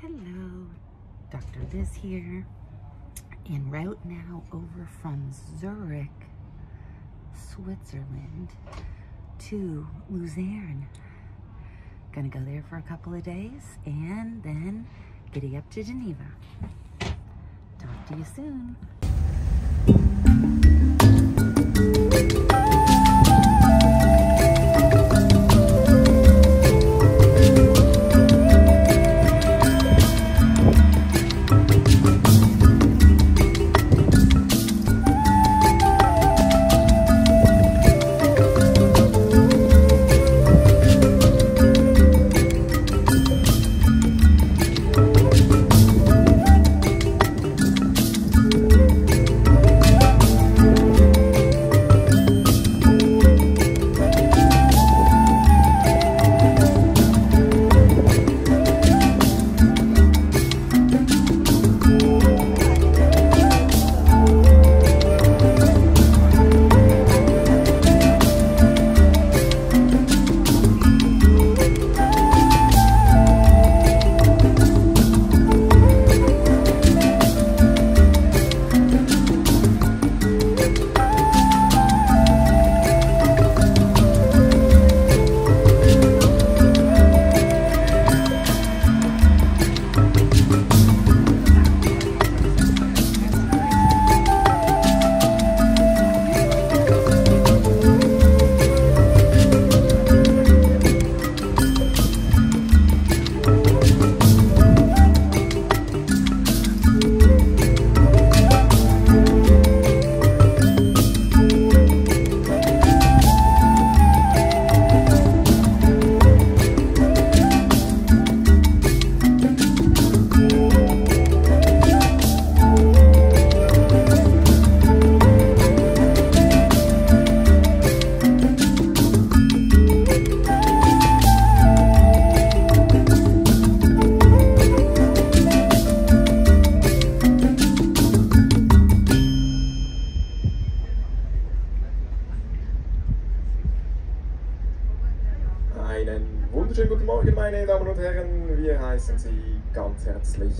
Hello, Dr. Liz here, en route now over from Zurich, Switzerland to Lucerne. Gonna go there for a couple of days and then getting up to Geneva. Talk to you soon. Einen wunderschönen guten Morgen, meine Damen und Herren. Wir heißen Sie ganz herzlich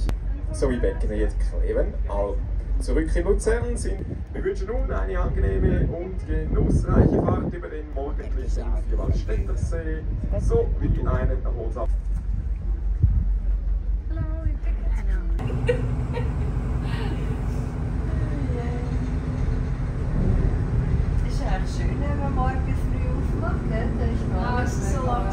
sowie Beckenried Kleven Alp zurück in Luzern. Sind. Wir wünschen nun eine angenehme und genussreiche Fahrt über den morgendlichen Vierwaldstättersee sowie einen erholsamen. Es ist eigentlich schön, wenn man morgen früh aufmacht. gell? Da ist man Ja, es ist so langsam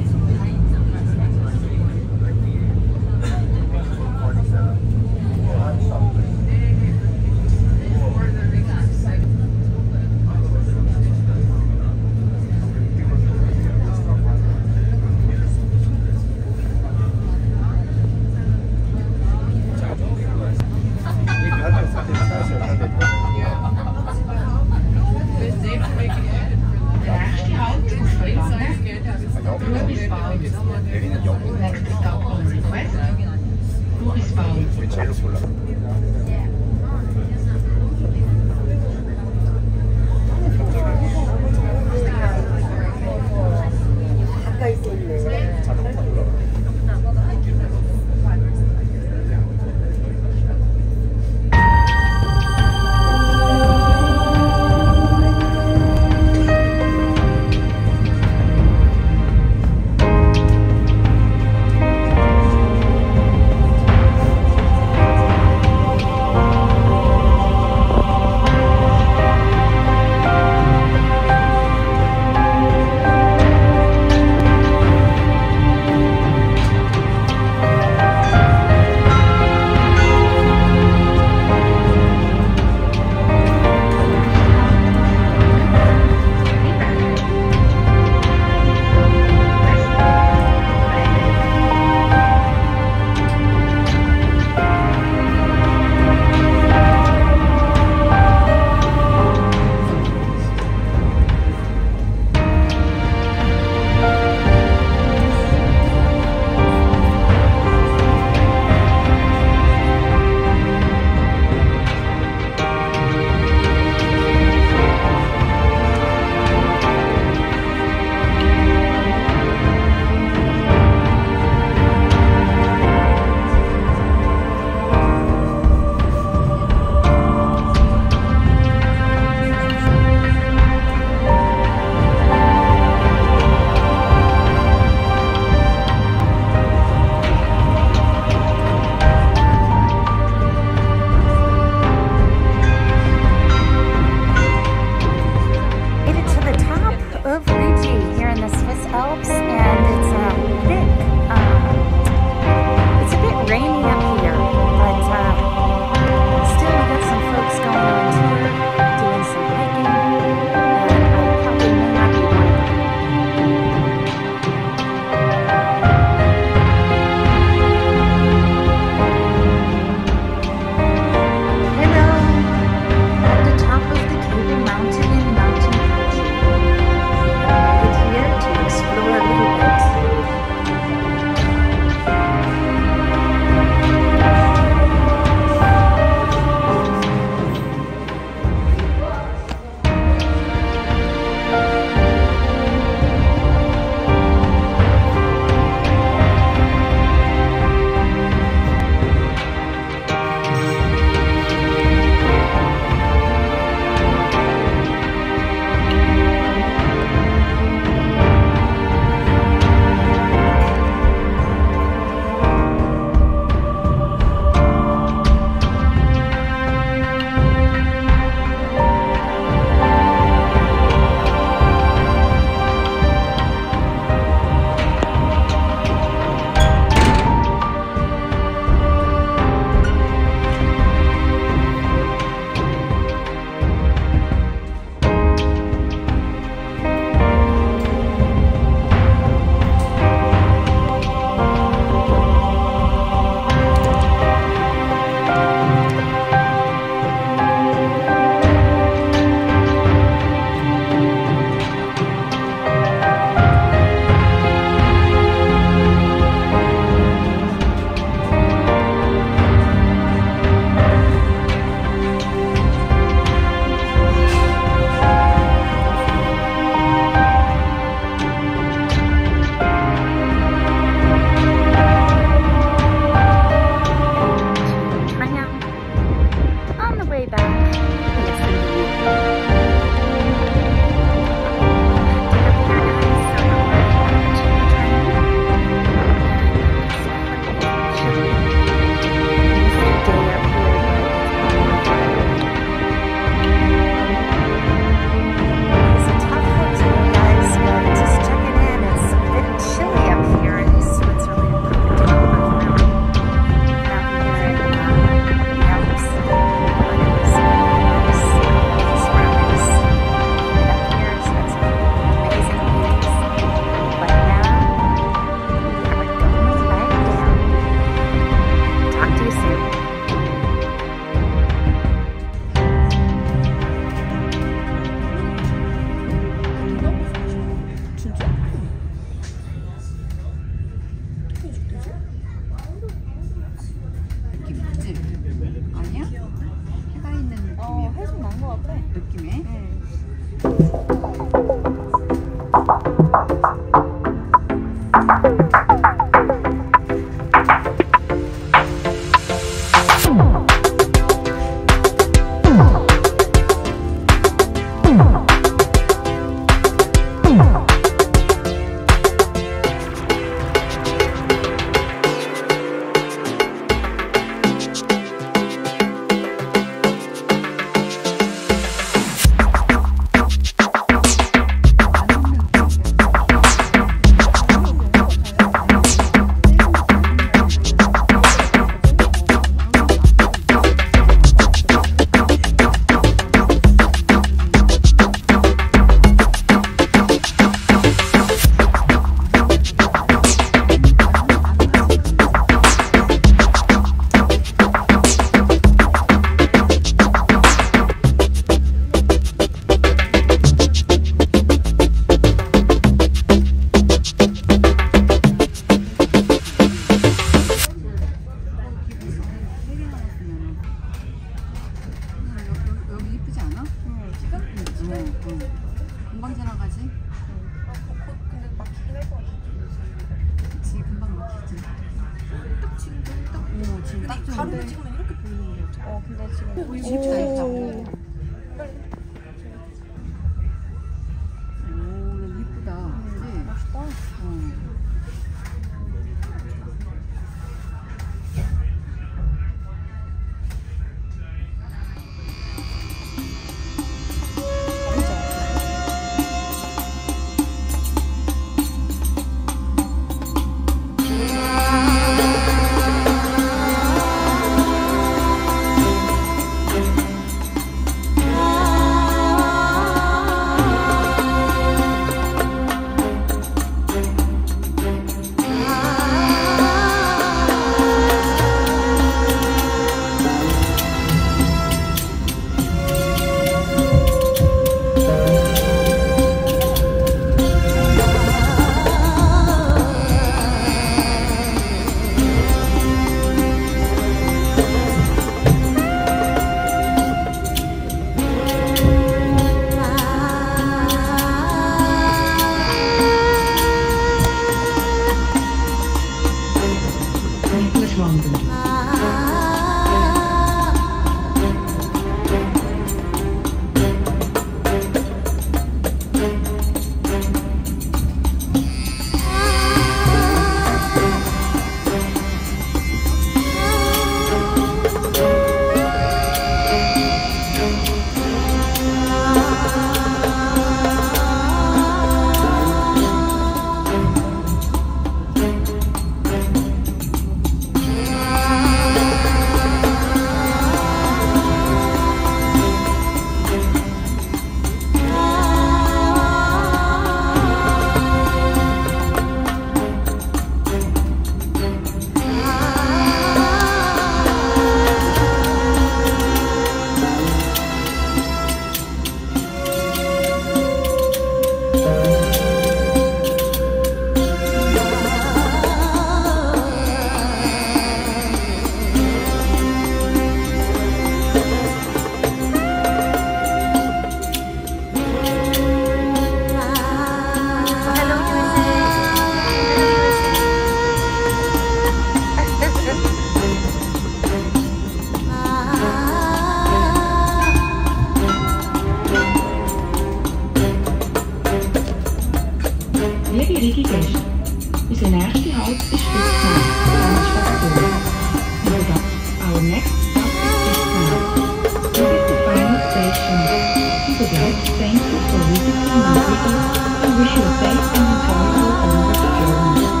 thank you for visiting Mount video. and wish you a safe and enjoyable onward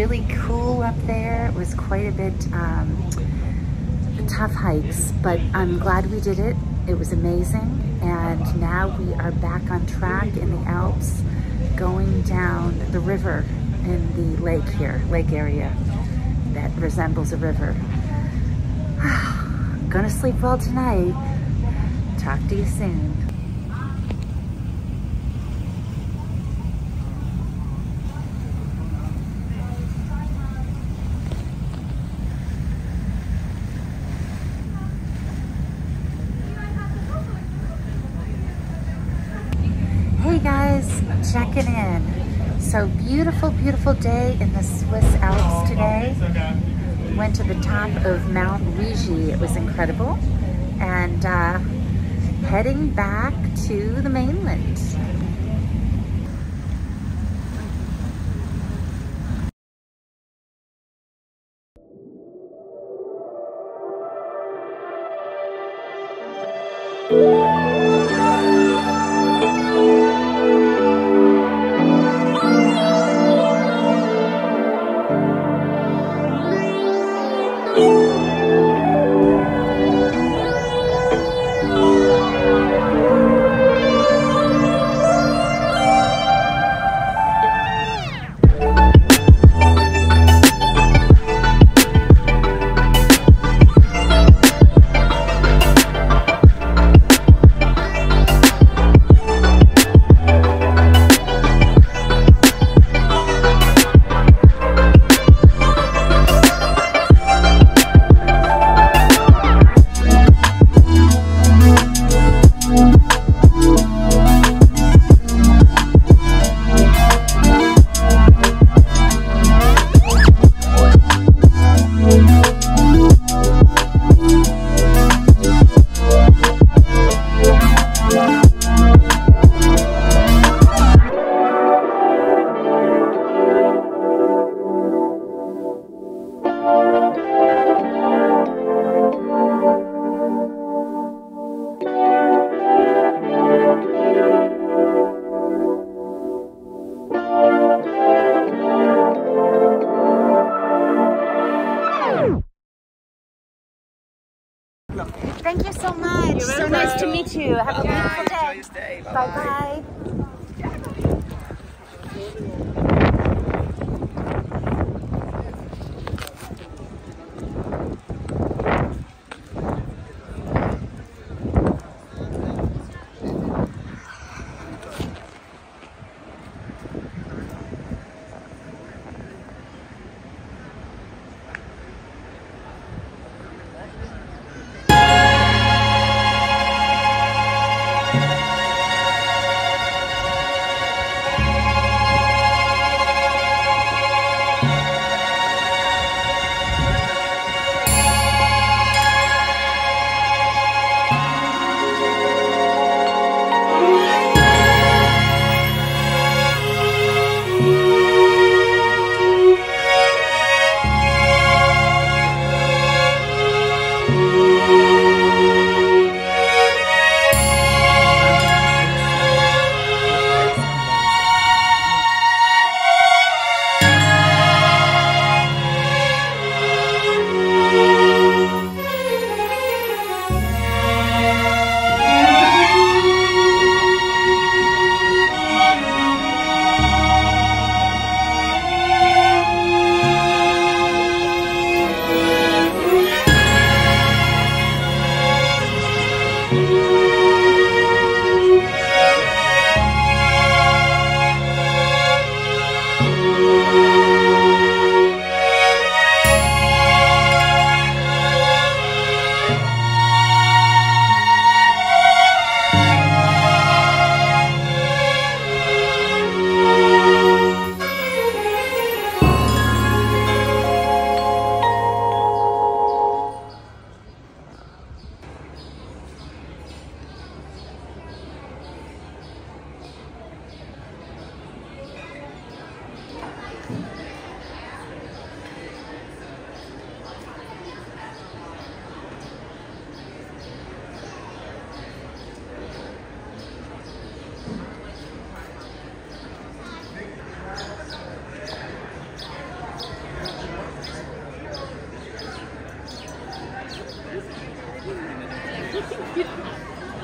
really cool up there. It was quite a bit um, tough hikes, but I'm glad we did it. It was amazing. And now we are back on track in the Alps, going down the river in the lake here, lake area that resembles a river. Gonna sleep well tonight. Talk to you soon. Checking in. So beautiful, beautiful day in the Swiss Alps today. Went to the top of Mount Rigi. It was incredible. And uh, heading back to the mainland.